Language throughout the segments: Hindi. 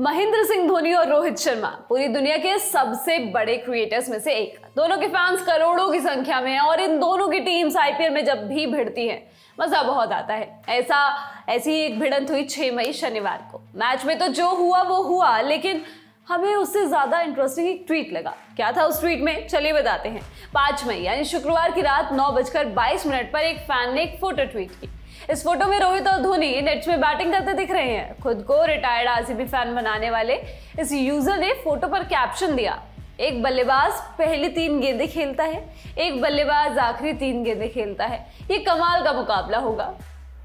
महेंद्र सिंह धोनी और रोहित शर्मा, पूरी दुनिया के सबसे बड़े क्रिएटर्स में से एक। दोनों के फैंस करोड़ों की संख्या में हैं और इन दोनों की टीम्स आईपीएल में जब भी भिड़ती हैं, मज़ा बहुत आता है। ऐसा, ऐसी एक भिड़ंत हुई छह मई शनिवार को। मैच में तो जो हुआ, वो हुआ, लेकिन हमें उससे ज़्यादा इंटरेस्टिंग एक ट्वीट लगा। क्या था उस ट्वीट में? चलिए बताते हैं। पाँच मई, यानी शुक्रवार की रात नौ बजकर बाईस मिनट पर एक फ़ैन ने एक फ़ोटो ट्वीट की। इस फ़ोटो में रोहित और धोनी नेट्स में बैटिंग करते दिख रहे हैं। खुद को रिटायर्ड आरसीबी फ़ैन बनाने वाले इस यूज़र ने फ़ोटो पर कैप्शन दिया। एक बल्लेबाज पहली तीन गेंदे खेलता है, एक बल्लेबाज आखिरी तीन गेंदे खेलता है। ये कमाल का मुकाबला होगा।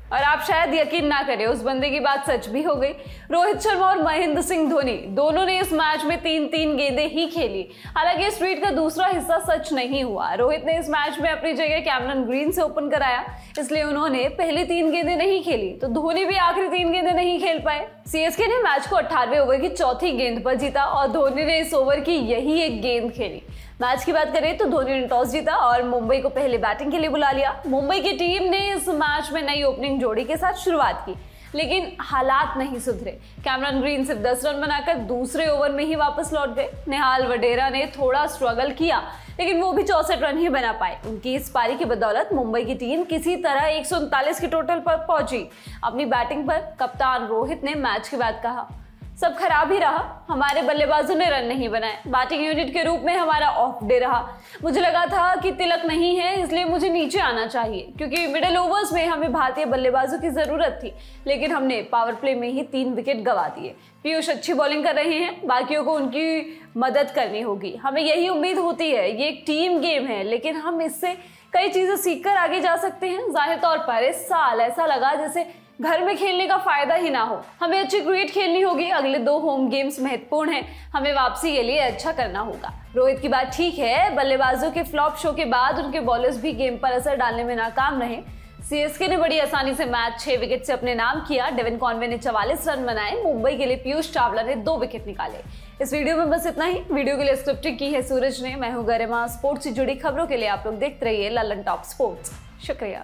और आप शायद यकीन ना करें, उस बंदे की बात सच भी हो गई। रोहित शर्मा और महेंद्र सिंह धोनी, दोनों ने इस मैच में तीन तीन गेंदें ही खेली। हालाँकि इस ट्वीट का दूसरा हिस्सा सच नहीं हुआ। रोहित ने इस मैच में अपनी जगह कैमरन ग्रीन से ओपन कराया, इसलिए उन्होंने पहली तीन गेंदें नहीं खेली तो धोनी भी आखिरी तीन गेंदें नहीं खेल पाए। सीएसके ने मैच को अट्ठारहवें ओवर की चौथी गेंद पर जीता और धोनी ने इस ओवर की यही एक गेंद खेली। मैच की बात करें तो धोनी ने टॉस जीता और मुंबई को पहले बैटिंग के लिए बुला लिया। मुंबई की टीम ने इस मैच में नई ओपनिंग जोड़ी के साथ शुरुआत की, लेकिन हालात नहीं सुधरे। कैमरन ग्रीन सिर्फ़ 10 रन बनाकर दूसरे ओवर में ही वापस लौट गए। निहाल वडेरा ने थोड़ा स्ट्रगल किया, लेकिन वो भी चौसठ रन ही बना पाए। उनकी इस पारी की बदौलत मुंबई की टीम किसी तरह एक सौ उनतालीस के टोटल पर पहुँची। अपनी बैटिंग पर कप्तान रोहित ने मैच के बाद कहा। सब खराब ही रहा। हमारे बल्लेबाजों ने रन नहीं बनाए। बैटिंग यूनिट के रूप में हमारा ऑफ़ डे रहा। मुझे लगा था कि तिलक नहीं है, इसलिए मुझे नीचे आना चाहिए, क्योंकि मिडिल ओवर्स में हमें भारतीय बल्लेबाजों की ज़रूरत थी, लेकिन हमने पावर प्ले में ही तीन विकेट गवा दिए। पीयूष अच्छी बॉलिंग कर रहे हैं, बाकियों को उनकी मदद करनी होगी। हमें यही उम्मीद होती है, ये एक टीम गेम है, लेकिन हम इससे कई चीज़ें सीख कर आगे जा सकते हैं। ज़ाहिर तौर पर इस साल ऐसा लगा जैसे घर में खेलने का फ़ायदा ही ना हो। हमें अच्छी क्रिकेट खेलनी होगी, अगले दो होम गेम्स महत्वपूर्ण हैं। हमें वापसी के लिए अच्छा करना होगा। रोहित की बात ठीक है, बल्लेबाजों के फ्लॉप शो के बाद उनके बॉलर्स भी गेम पर असर डालने में नाकाम रहे। सीएसके ने बड़ी आसानी से मैच छह विकेट से अपने नाम किया। डेविन कॉन्वे ने चवालीस रन बनाए। मुंबई के लिए पीयूष चावला ने दो विकेट निकाले। इस वीडियो में बस इतना ही। वीडियो के लिए स्क्रिप्टिंग की है सूरज ने। मैं हूँ गरिमा। स्पोर्ट्स से जुड़ी खबरों के लिए आप लोग देखते रहिए ललन टॉप स्पोर्ट्स। शुक्रिया।